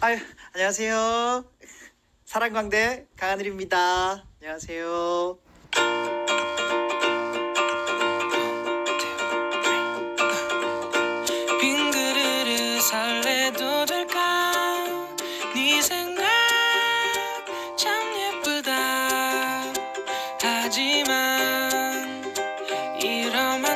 아유, 안녕하세요. 사랑광대 강하늘입니다. 안녕하세요. 빈 그릇 살래도 될까? 네 생각 참 예쁘다. 하지만 이러면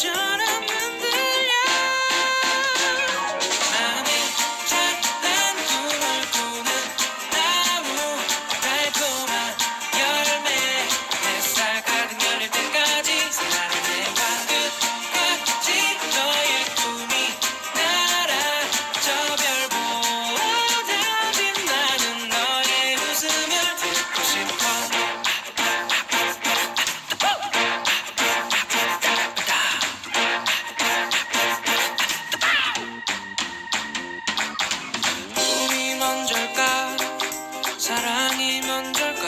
trying 아니면 될까?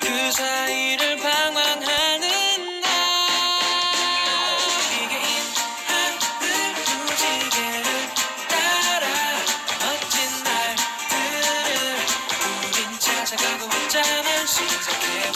그 사이를 방황하는 나 이게 인하늘 무지개를 따라 멋진 날들을 우린 찾아가고 있잖아 시작해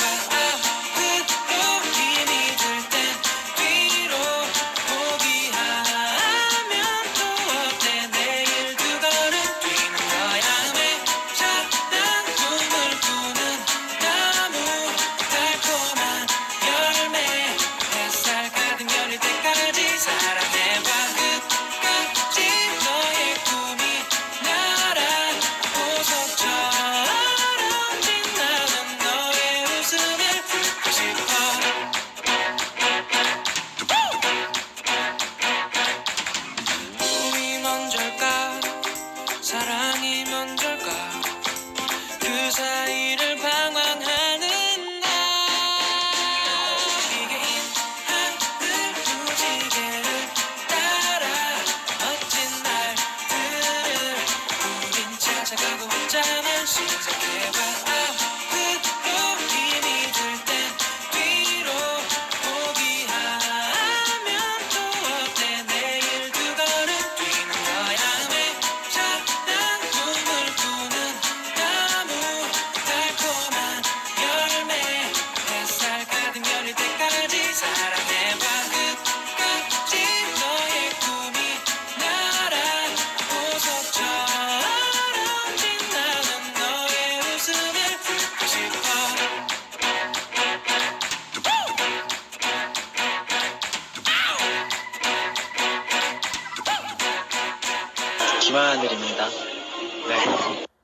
사랑이 먼저가. 그 사이 김하늘입니다. 네.